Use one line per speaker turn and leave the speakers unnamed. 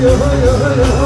Yeah, yo, yo.